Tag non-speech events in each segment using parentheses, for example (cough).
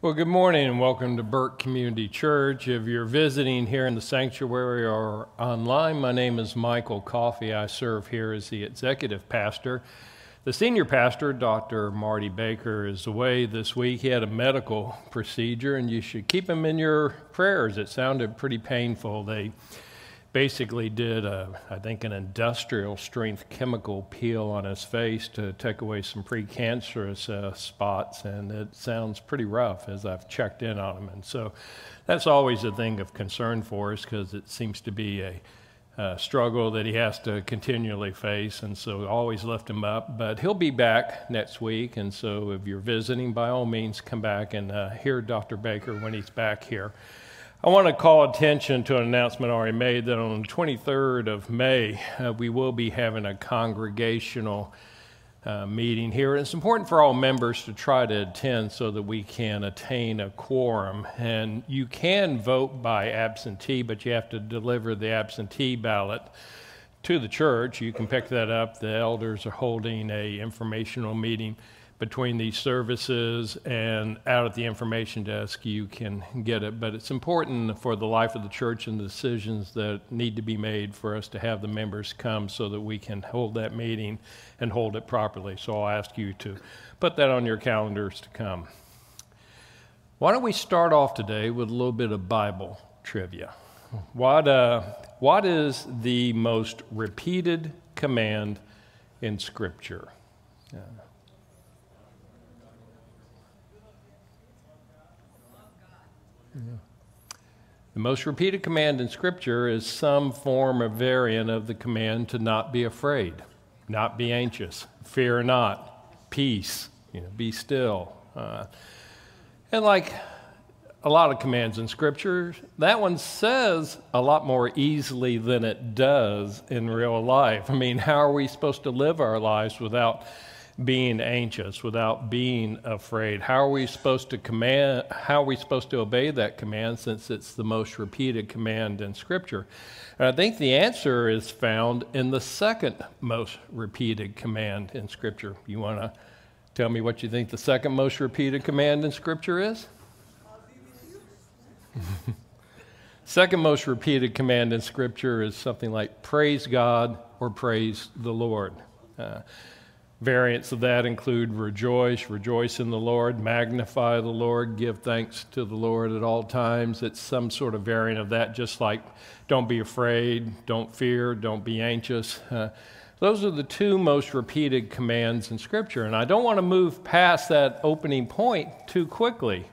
Well, good morning and welcome to Burke Community Church. If you're visiting here in the sanctuary or online, my name is Michael Coffey. I serve here as the executive pastor. The senior pastor, Dr. Marty Baker, is away this week. He had a medical procedure, and you should keep him in your prayers. It sounded pretty painful. They basically did, a, I think, an industrial strength chemical peel on his face to take away some precancerous uh, spots, and it sounds pretty rough as I've checked in on him. And so that's always a thing of concern for us because it seems to be a, a struggle that he has to continually face, and so always lift him up. But he'll be back next week, and so if you're visiting, by all means, come back and uh, hear Dr. Baker when he's back here. I want to call attention to an announcement already made that on the 23rd of May, uh, we will be having a congregational uh, meeting here. And It's important for all members to try to attend so that we can attain a quorum. And you can vote by absentee, but you have to deliver the absentee ballot to the church. You can pick that up. The elders are holding a informational meeting between these services and out at the information desk you can get it. But it's important for the life of the church and the decisions that need to be made for us to have the members come so that we can hold that meeting and hold it properly. So i'll ask you to put that on your calendars to come. Why don't we start off today with a little bit of bible trivia? What, uh, what is the most repeated command in scripture uh, The most repeated command in Scripture is some form or variant of the command to not be afraid, not be anxious, fear not, peace, you know, be still. Uh, and like a lot of commands in Scripture, that one says a lot more easily than it does in real life. I mean, how are we supposed to live our lives without being anxious, without being afraid? How are we supposed to command how are we supposed to obey that command since it's the most repeated command in scripture? And I think the answer is found in the second most repeated command in scripture. You want to tell me what you think the second most repeated command in scripture is? (laughs) Second most repeated command in Scripture is something like praise God or praise the Lord. Uh, Variants of that include rejoice, rejoice in the Lord, magnify the Lord, give thanks to the Lord at all times. It's some sort of variant of that, just like don't be afraid, don't fear, don't be anxious. Uh, those are the two most repeated commands in Scripture. And I don't want to move past that opening point too quickly.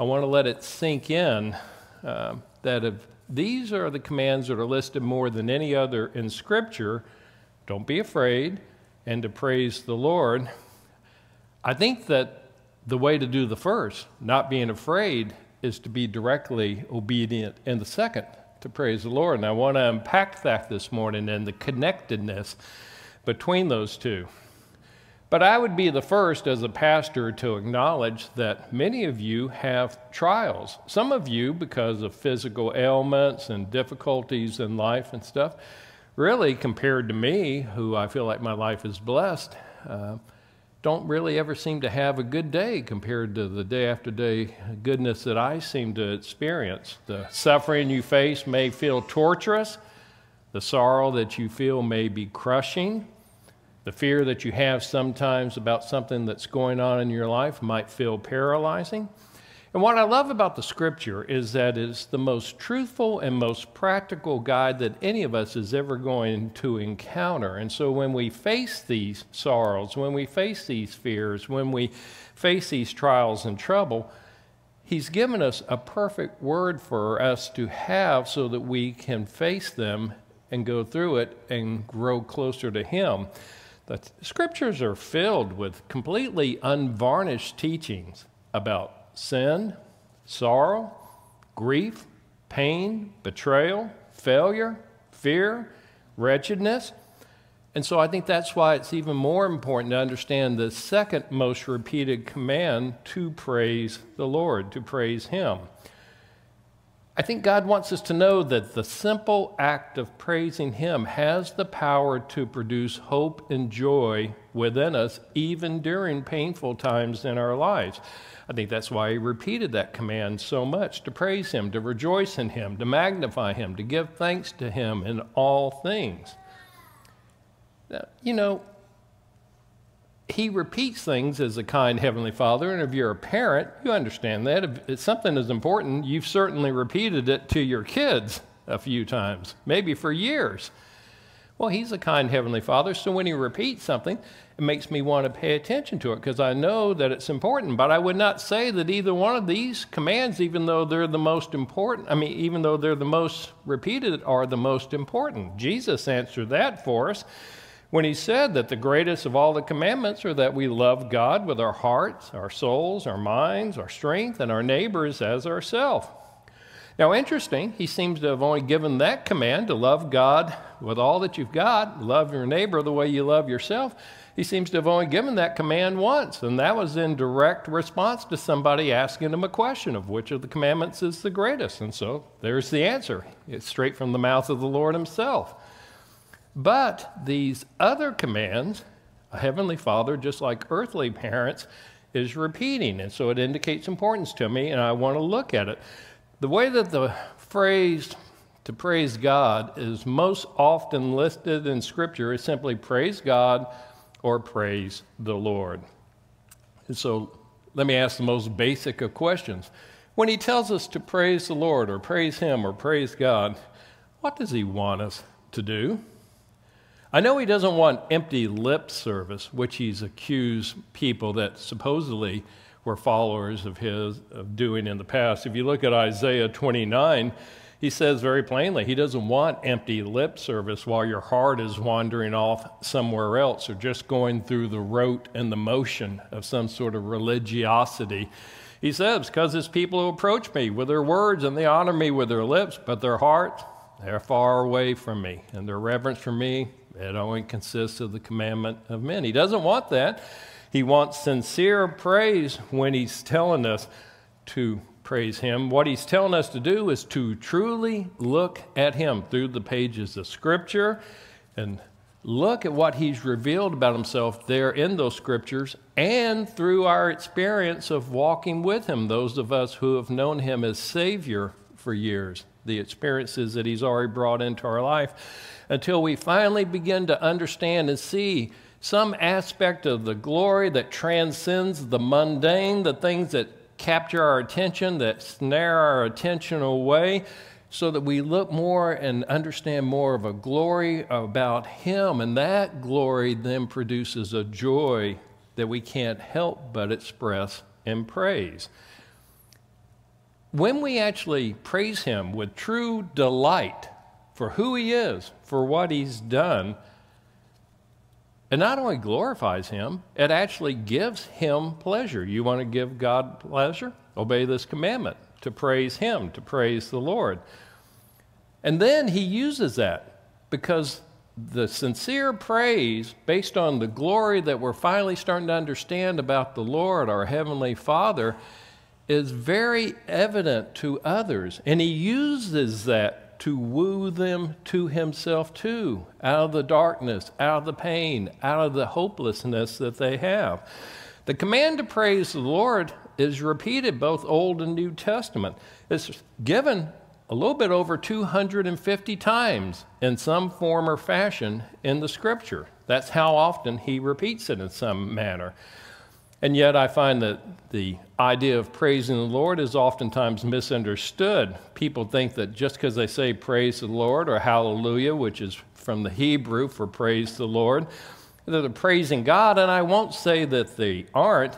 I want to let it sink in uh, that if these are the commands that are listed more than any other in Scripture, don't be afraid and to praise the Lord, I think that the way to do the first, not being afraid, is to be directly obedient in the second, to praise the Lord. And I want to unpack that this morning and the connectedness between those two. But I would be the first as a pastor to acknowledge that many of you have trials. Some of you, because of physical ailments and difficulties in life and stuff, really, compared to me, who I feel like my life is blessed, uh, don't really ever seem to have a good day compared to the day after day goodness that I seem to experience. The suffering you face may feel torturous, the sorrow that you feel may be crushing. The fear that you have sometimes about something that's going on in your life might feel paralyzing. And what I love about the scripture is that it's the most truthful and most practical guide that any of us is ever going to encounter. And so when we face these sorrows, when we face these fears, when we face these trials and trouble, He's given us a perfect word for us to have so that we can face them and go through it and grow closer to Him. The scriptures are filled with completely unvarnished teachings about sin, sorrow, grief, pain, betrayal, failure, fear, wretchedness. And so I think that's why it's even more important to understand the second most repeated command to praise the Lord, to praise Him. I think God wants us to know that the simple act of praising Him has the power to produce hope and joy within us, even during painful times in our lives. I think that's why He repeated that command so much to praise Him, to rejoice in Him, to magnify Him, to give thanks to Him in all things. Now, you know, he repeats things as a kind Heavenly Father, and if you're a parent, you understand that. If something is important, you've certainly repeated it to your kids a few times, maybe for years. Well, He's a kind Heavenly Father, so when He repeats something, it makes me want to pay attention to it because I know that it's important. But I would not say that either one of these commands, even though they're the most important, I mean, even though they're the most repeated, are the most important. Jesus answered that for us when he said that the greatest of all the commandments are that we love God with our hearts, our souls, our minds, our strength, and our neighbors as ourselves. Now, interesting, he seems to have only given that command to love God with all that you've got, love your neighbor the way you love yourself. He seems to have only given that command once, and that was in direct response to somebody asking him a question of which of the commandments is the greatest. And so there's the answer. It's straight from the mouth of the Lord himself. But these other commands, a heavenly father, just like earthly parents, is repeating. And so it indicates importance to me, and I want to look at it. The way that the phrase to praise God is most often listed in Scripture is simply praise God or praise the Lord. And so let me ask the most basic of questions. When he tells us to praise the Lord or praise Him or praise God, what does He want us to do? I know he doesn't want empty lip service, which he's accused people that supposedly were followers of his of doing in the past. If you look at Isaiah 29, he says very plainly he doesn't want empty lip service while your heart is wandering off somewhere else or just going through the rote and the motion of some sort of religiosity. He says, Because his people who approach me with their words and they honor me with their lips, but their hearts, they're far away from me, and their reverence for me it only consists of the commandment of men. He doesn't want that. He wants sincere praise when he's telling us to praise him. What he's telling us to do is to truly look at him through the pages of Scripture and look at what he's revealed about himself there in those Scriptures and through our experience of walking with him, those of us who have known him as Savior for years, the experiences that he's already brought into our life until we finally begin to understand and see some aspect of the glory that transcends the mundane, the things that capture our attention, that snare our attention away, so that we look more and understand more of a glory about Him. And that glory then produces a joy that we can't help but express in praise. When we actually praise Him with true delight, for who he is, for what he's done, it not only glorifies him, it actually gives him pleasure. You want to give God pleasure? Obey this commandment to praise him, to praise the Lord. And then he uses that because the sincere praise, based on the glory that we're finally starting to understand about the Lord, our Heavenly Father, is very evident to others. And he uses that to woo them to himself too, out of the darkness, out of the pain, out of the hopelessness that they have. The command to praise the Lord is repeated both Old and New Testament. It's given a little bit over 250 times in some form or fashion in the scripture. That's how often he repeats it in some manner. And yet, I find that the idea of praising the Lord is oftentimes misunderstood. People think that just because they say praise the Lord or hallelujah, which is from the Hebrew for praise the Lord, that they're praising God. And I won't say that they aren't,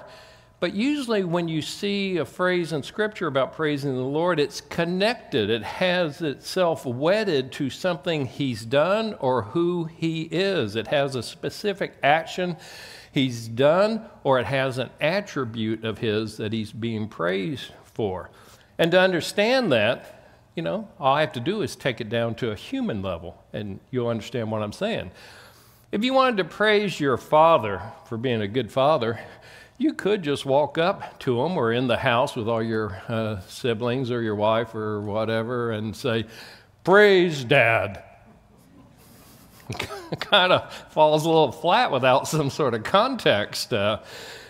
but usually when you see a phrase in Scripture about praising the Lord, it's connected. It has itself wedded to something He's done or who He is. It has a specific action he's done or it has an attribute of his that he's being praised for. And to understand that, you know, all I have to do is take it down to a human level and you'll understand what I'm saying. If you wanted to praise your father for being a good father, you could just walk up to him or in the house with all your uh, siblings or your wife or whatever and say, Praise Dad. (laughs) kind of falls a little flat without (laughs) some sort of context uh,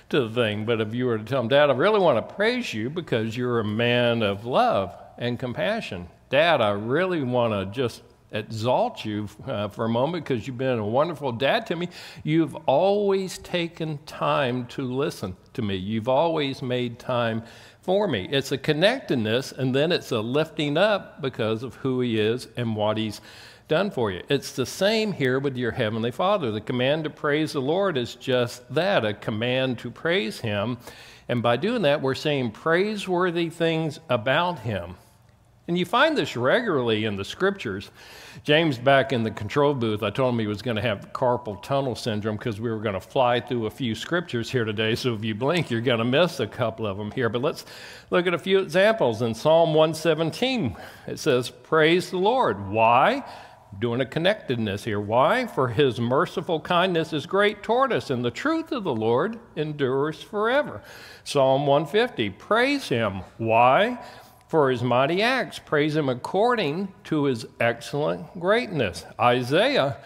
to the thing. But if you were to tell him, Dad, I really want to praise you because you're a man of love and compassion. Dad, I really want to just exalt you uh, for a moment because you've been a wonderful dad to me. You've always taken time to listen to me. You've always made time for me. It's a connectedness, and then it's a lifting up because of who he is and what he's done for you. It's the same here with your Heavenly Father. The command to praise the Lord is just that a command to praise Him. And by doing that, we're saying praiseworthy things about Him. And you find this regularly in the scriptures. James, back in the control booth, I told him he was going to have carpal tunnel syndrome because we were going to fly through a few scriptures here today. So if you blink, you're going to miss a couple of them here. But let's look at a few examples. In Psalm 117, it says, Praise the Lord. Why? Doing a connectedness here. Why? For his merciful kindness is great toward us, and the truth of the Lord endures forever. Psalm 150, praise him. Why? for his mighty acts. Praise him according to his excellent greatness. Isaiah,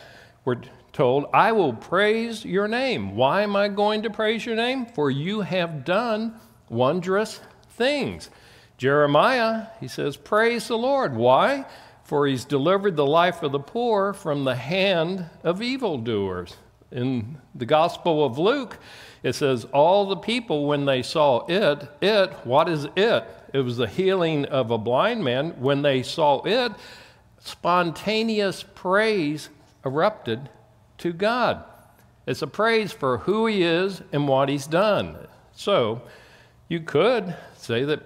we're told, I will praise your name. Why am I going to praise your name? For you have done wondrous things. Jeremiah, he says, Praise the Lord. Why? For he's delivered the life of the poor from the hand of evildoers. In the Gospel of Luke, it says, All the people, when they saw it, it, what is it? It was the healing of a blind man. When they saw it, spontaneous praise erupted to God. It's a praise for who He is and what He's done. So you could say that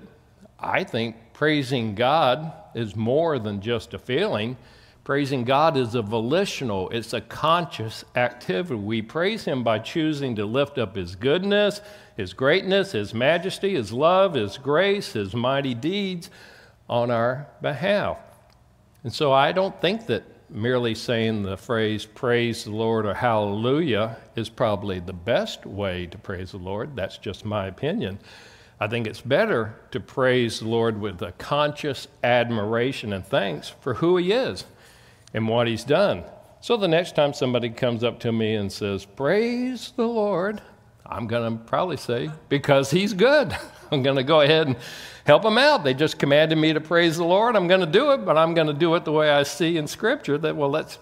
I think praising God is more than just a feeling. Praising God is a volitional, it's a conscious activity. We praise Him by choosing to lift up His goodness, His greatness, His majesty, His love, His grace, His mighty deeds on our behalf. And so I don't think that merely saying the phrase praise the Lord or hallelujah is probably the best way to praise the Lord. That's just my opinion. I think it's better to praise the Lord with a conscious admiration and thanks for who He is and what he's done. So the next time somebody comes up to me and says, Praise the Lord, I'm going to probably say, Because he's good. (laughs) I'm going to go ahead and help them out. They just commanded me to praise the Lord. I'm going to do it, but I'm going to do it the way I see in Scripture that, well, let's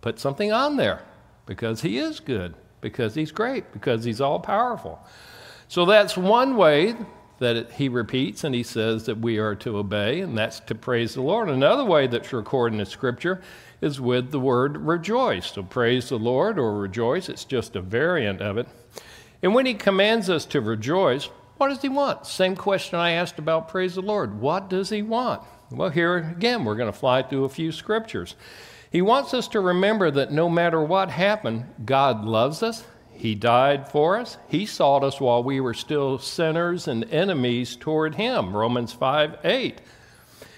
put something on there because he is good, because he's great, because he's all powerful. So that's one way that it, he repeats and he says that we are to obey, and that's to praise the Lord. Another way that's recorded in Scripture is with the word rejoice. So praise the Lord or rejoice, it's just a variant of it. And when he commands us to rejoice, what does he want? Same question I asked about praise the Lord. What does he want? Well, here again, we're going to fly through a few scriptures. He wants us to remember that no matter what happened, God loves us, he died for us. He sought us while we were still sinners and enemies toward Him. Romans 5 8.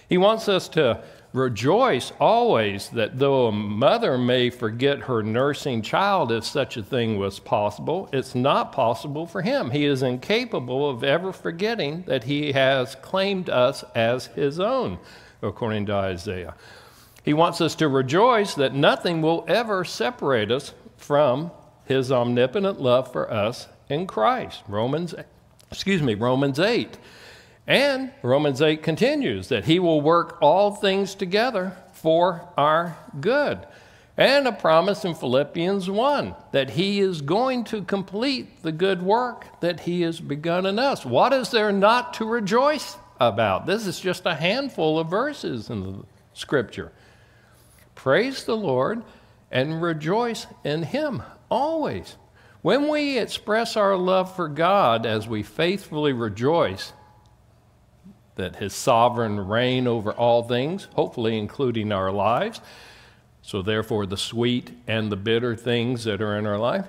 He wants us to rejoice always that though a mother may forget her nursing child, if such a thing was possible, it's not possible for Him. He is incapable of ever forgetting that He has claimed us as His own, according to Isaiah. He wants us to rejoice that nothing will ever separate us from his omnipotent love for us in Christ. Romans, excuse me, Romans 8. And Romans 8 continues that he will work all things together for our good. And a promise in Philippians 1 that he is going to complete the good work that he has begun in us. What is there not to rejoice about? This is just a handful of verses in the scripture. Praise the Lord and rejoice in him Always. When we express our love for God as we faithfully rejoice that His sovereign reign over all things, hopefully including our lives, so therefore the sweet and the bitter things that are in our life,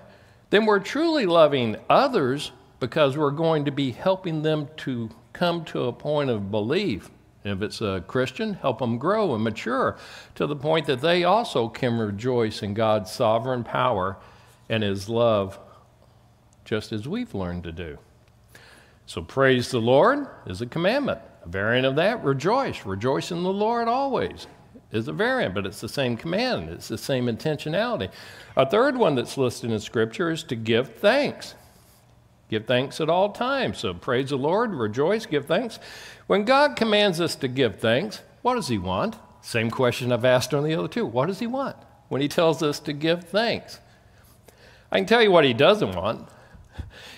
then we're truly loving others because we're going to be helping them to come to a point of belief. If it's a Christian, help them grow and mature to the point that they also can rejoice in God's sovereign power and his love just as we've learned to do. So praise the Lord is a commandment. A variant of that, rejoice. Rejoice in the Lord always is a variant, but it's the same command. It's the same intentionality. A third one that's listed in Scripture is to give thanks. Give thanks at all times. So praise the Lord, rejoice, give thanks. When God commands us to give thanks, what does He want? Same question I've asked on the other two. What does He want when He tells us to give thanks? I can tell you what He doesn't want.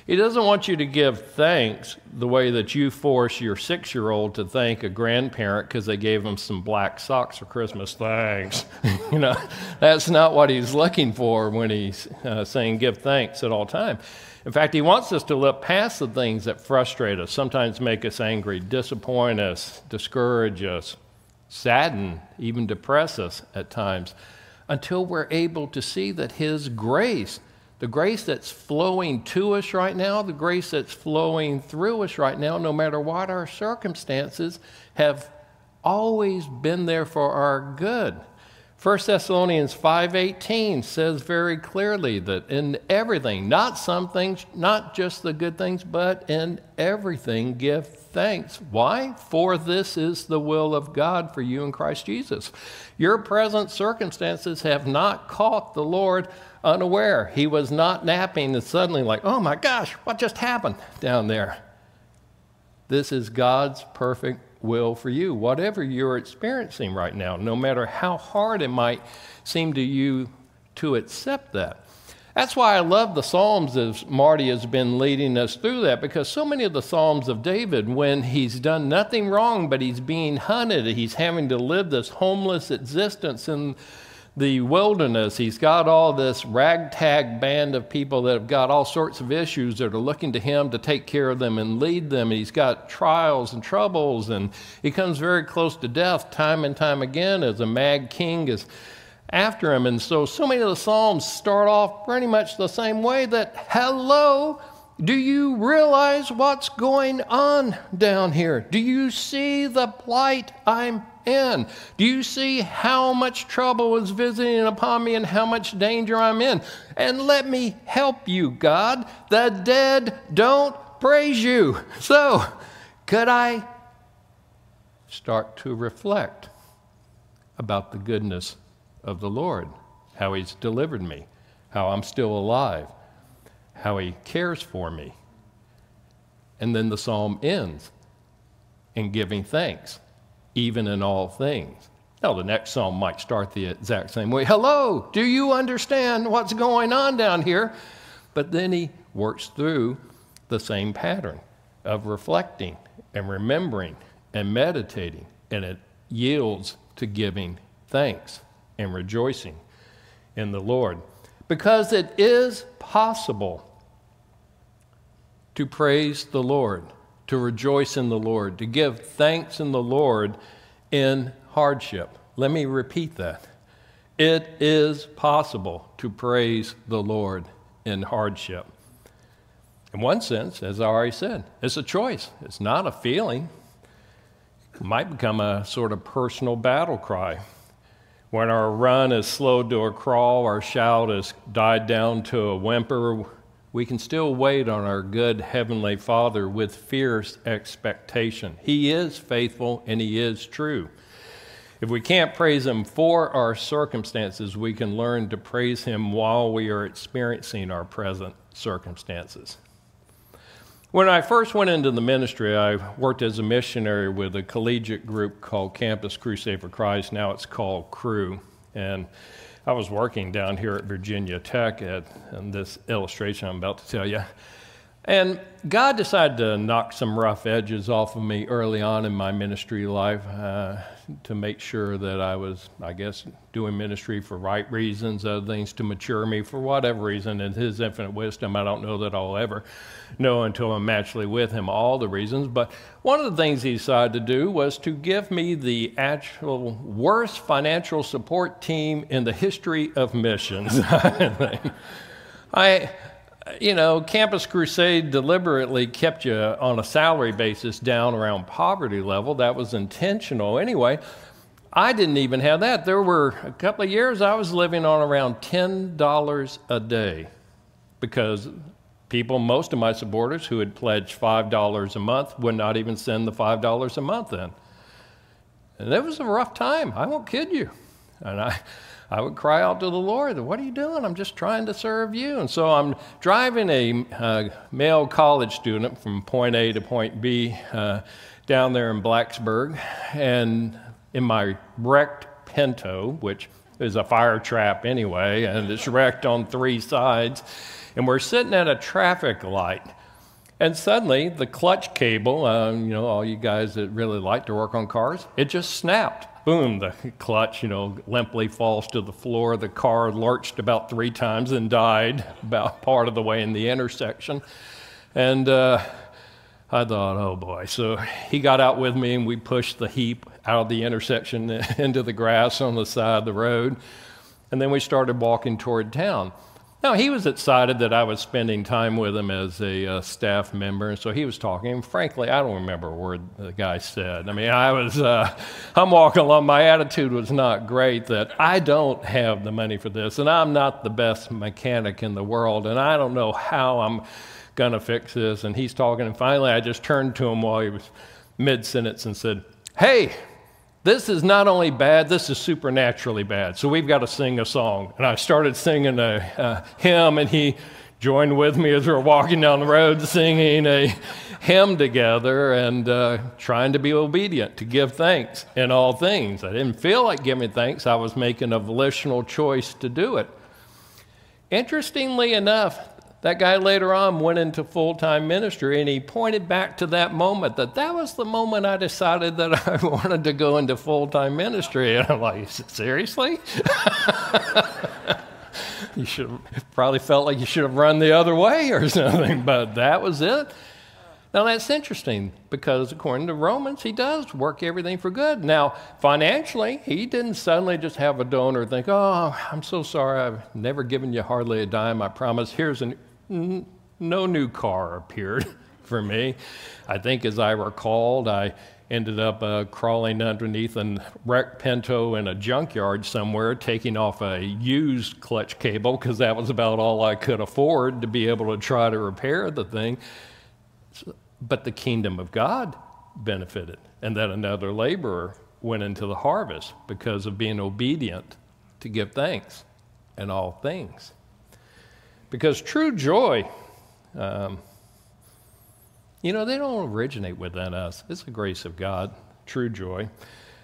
He doesn't want you to give thanks the way that you force your six year old to thank a grandparent because they gave him some black socks for Christmas. Thanks. (laughs) you know, that's not what he's looking for when he's uh, saying give thanks at all time. In fact, he wants us to look past the things that frustrate us, sometimes make us angry, disappoint us, discourage us, sadden, even depress us at times, until we're able to see that his grace the grace that's flowing to us right now, the grace that's flowing through us right now, no matter what our circumstances, have always been there for our good. 1 Thessalonians 5:18 says very clearly that in everything, not some things, not just the good things, but in everything give thanks. Why? For this is the will of God for you in Christ Jesus. Your present circumstances have not caught the Lord unaware. He was not napping and suddenly, like, oh my gosh, what just happened down there? This is God's perfect will for you, whatever you're experiencing right now, no matter how hard it might seem to you to accept that. That's why I love the Psalms as Marty has been leading us through that, because so many of the Psalms of David, when he's done nothing wrong, but he's being hunted, he's having to live this homeless existence in the wilderness. He's got all this ragtag band of people that have got all sorts of issues that are looking to him to take care of them and lead them. He's got trials and troubles, and he comes very close to death time and time again as a mad king is after him. And so, so many of the Psalms start off pretty much the same way that, hello, do you realize what's going on down here? Do you see the plight I'm in? Do you see how much trouble is visiting upon me and how much danger I'm in? And let me help you, God. The dead don't praise you. (laughs) So, could I start to reflect about the goodness of the Lord, how He's delivered me, how I'm still alive, how He cares for me? And then the psalm ends in giving thanks even in all things. Now, the next psalm might start the exact same way Hello, do you understand what's going on down here? But then he works through the same pattern of reflecting and remembering and meditating, and it yields to giving thanks and rejoicing in the Lord. Because it is possible to praise the Lord to rejoice in the Lord, to give thanks in the Lord in hardship. Let me repeat that. It is possible to praise the Lord in hardship. In one sense, as I already said, it's a choice, it's not a feeling. It might become a sort of personal battle cry. When our run is slowed to a crawl, our shout has died down to a whimper, we can still wait on our good Heavenly Father with fierce expectation. He is faithful and He is true. If we can't praise Him for our circumstances, we can learn to praise Him while we are experiencing our present circumstances. When I first went into the ministry, I worked as a missionary with a collegiate group called Campus Crusade for Christ. Now it's called Cru. And I was working down here at Virginia Tech at this illustration I'm about to tell you. And God decided to knock some rough edges off of me early on in my ministry life uh, to make sure that I was, I guess, doing ministry for right reasons, other things to mature me for whatever reason. In His infinite wisdom, I don't know that I'll ever know until I'm actually with Him all the reasons. But one of the things He decided to do was to give me the actual worst financial support team in the history of missions. (laughs) I you know, Campus Crusade deliberately kept you on a salary basis down around poverty level. That was intentional. Anyway, I didn't even have that. There were a couple of years I was living on around $10 a day because People, most of my supporters who had pledged $5 a month would not even send the $5 a month in. And it was a rough time. I won't kid you. And I, I would cry out to the Lord, What are you doing? I'm just trying to serve you. And so I'm driving a uh, male college student from point A to point B uh, down there in Blacksburg. And in my wrecked Pinto, which is a fire trap anyway, and it's wrecked on three sides, and we're sitting at a traffic light. And suddenly, the clutch cable, uh, you know, all you guys that really like to work on cars, it just snapped boom, the clutch, you know, limply falls to the floor. The car lurched about three times and died about part of the way in the intersection. And uh, I thought, oh boy. So he got out with me and we pushed the heap out of the intersection (laughs) into the grass on the side of the road. And then we started walking toward town. Now, he was excited that I was spending time with him as a uh, staff member, and so he was talking. And frankly, I don't remember a word the guy said. I mean, I was, uh, I'm walking along, my attitude was not great that I don't have the money for this, and I'm not the best mechanic in the world, and I don't know how I'm going to fix this. And he's talking, and finally I just turned to him while he was mid sentence and said, Hey, this is not only bad, this is supernaturally bad. So we've got to sing a song. And I started singing a, a hymn, and he joined with me as we were walking down the road singing a hymn together and uh, trying to be obedient, to give thanks in all things. I didn't feel like giving thanks, I was making a volitional choice to do it. Interestingly enough, that guy later on went into full time ministry and he pointed back to that moment that that was the moment I decided that (laughs) I wanted to go into full time ministry. And I'm like, seriously? (laughs) you should have probably felt like you should have run the other way or (laughs) something, but that was it. Now that's interesting because according to Romans, he does work everything for good. Now, financially, he didn't suddenly just have a donor think, oh, I'm so sorry, I've never given you hardly a dime, I promise. Here's an no new car appeared (laughs) for me. I think, as I recalled, I ended up uh, crawling underneath a wrecked Pinto in a junkyard somewhere, taking off a used clutch cable because that was about all I could afford to be able to try to repair the thing. But the kingdom of God benefited, and that another laborer went into the harvest because of being obedient to give thanks in all things. Because true joy, um, you know, they don't originate within us. It's the grace of God, true joy.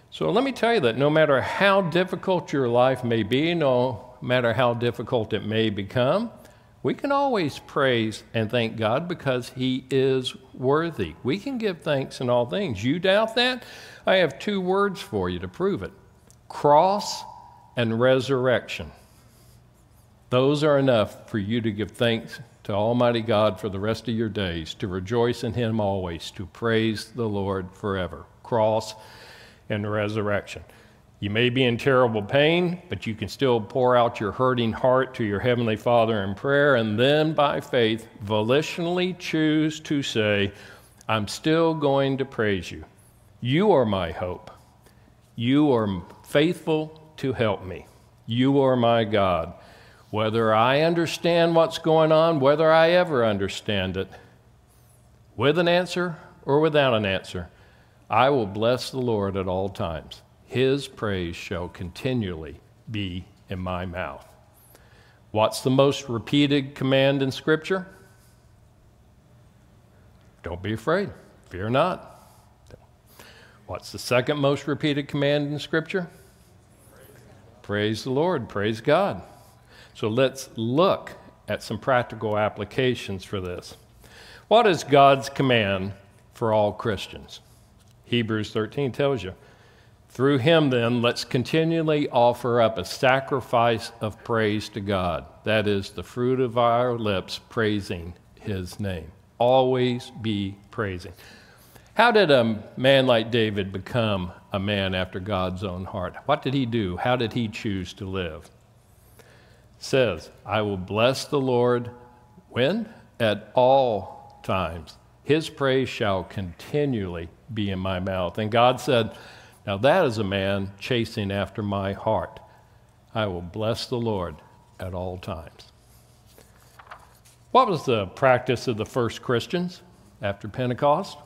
So let me tell you that no matter how difficult your life may be, no matter how difficult it may become, we can always praise and thank God because He is worthy. We can give thanks in all things. You doubt that? I have two words for you to prove it cross and resurrection. Those are enough for you to give thanks to Almighty God for the rest of your days, to rejoice in Him always, to praise the Lord forever. Cross and resurrection. You may be in terrible pain, but you can still pour out your hurting heart to your Heavenly Father in prayer, and then by faith, volitionally choose to say, I'm still going to praise you. You are my hope. You are faithful to help me. You are my God. Whether I understand what's going on, whether I ever understand it, with an answer or without an answer, I will bless the Lord at all times. His praise shall continually be in my mouth. What's the most repeated command in Scripture? Don't be afraid. Fear not. What's the second most repeated command in Scripture? Praise the Lord. Praise God. So let's look at some practical applications for this. What is God's command for all Christians? Hebrews 13 tells you. Through him, then, let's continually offer up a sacrifice of praise to God. That is the fruit of our lips praising his name. Always be praising. How did a man like David become a man after God's own heart? What did he do? How did he choose to live? Says, I will bless the Lord when? At all times. His praise shall continually be in my mouth. And God said, Now that is a man chasing after my heart. I will bless the Lord at all times. What was the practice of the first Christians after Pentecost?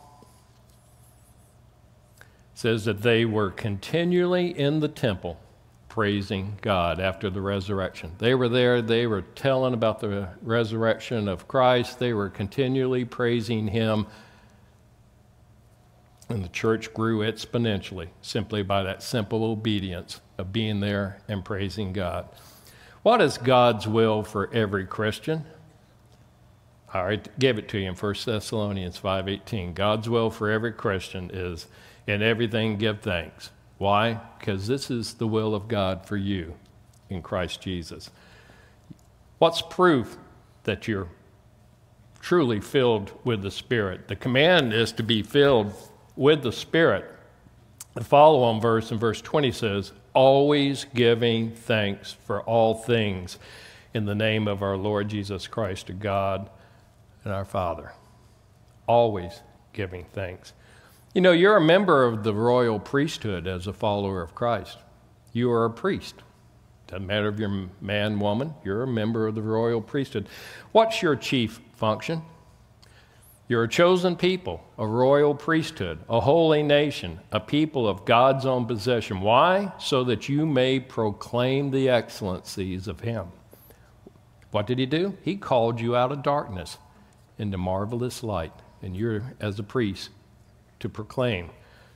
Says that they were continually in the temple praising God after the resurrection. They were there, they were telling about the resurrection of Christ, they were continually praising Him. And the church grew exponentially simply by that simple obedience of being there and praising God. What is God's will for every Christian? I gave it to you in 1 Thessalonians 5:18. God's will for every Christian is in everything give thanks. Why? Because this is the will of God for you in Christ Jesus. What's proof that you're truly filled with the Spirit? The command is to be filled with the Spirit. The follow on verse in verse 20 says, Always giving thanks for all things in the name of our Lord Jesus Christ to God and our Father. Always giving thanks. You know, you're a member of the royal priesthood as a follower of Christ. You are a priest. Doesn't matter if you're man, woman, you're a member of the royal priesthood. What's your chief function? You're a chosen people, a royal priesthood, a holy nation, a people of God's own possession. Why? So that you may proclaim the excellencies of Him. What did He do? He called you out of darkness into marvelous light. And you're, as a priest, to proclaim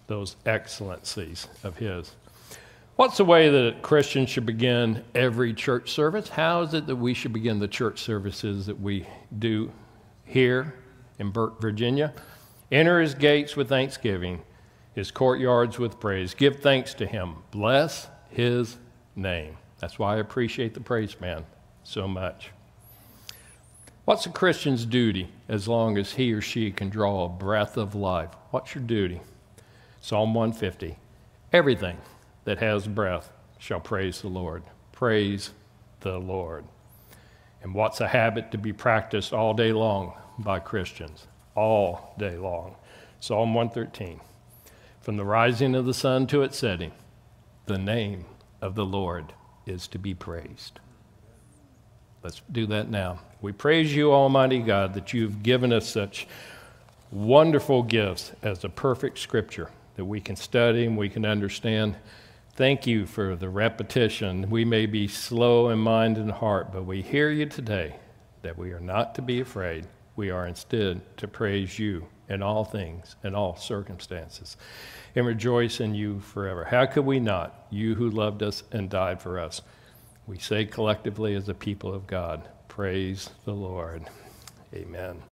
those excellencies of His. What's the way that Christians should begin every church service? How is it that we should begin the church services that we do here in Burke, Virginia? Enter his gates with thanksgiving, his courtyards with praise. Give thanks to him. Bless his name. That's why I appreciate the praise man so much. What's a Christian's duty as long as he or she can draw a breath of life? What's your duty? Psalm 150 Everything that has breath shall praise the Lord. Praise the Lord. And what's a habit to be practiced all day long by Christians? All day long. Psalm 113 From the rising of the sun to its setting, the name of the Lord is to be praised. Let's do that now. We praise you, Almighty God, that you've given us such wonderful gifts as a perfect scripture that we can study and we can understand. Thank you for the repetition. We may be slow in mind and heart, but we hear you today that we are not to be afraid. We are instead to praise you in all things, in all circumstances, and rejoice in you forever. How could we not? You who loved us and died for us. We say collectively as a people of God, praise the Lord. Amen.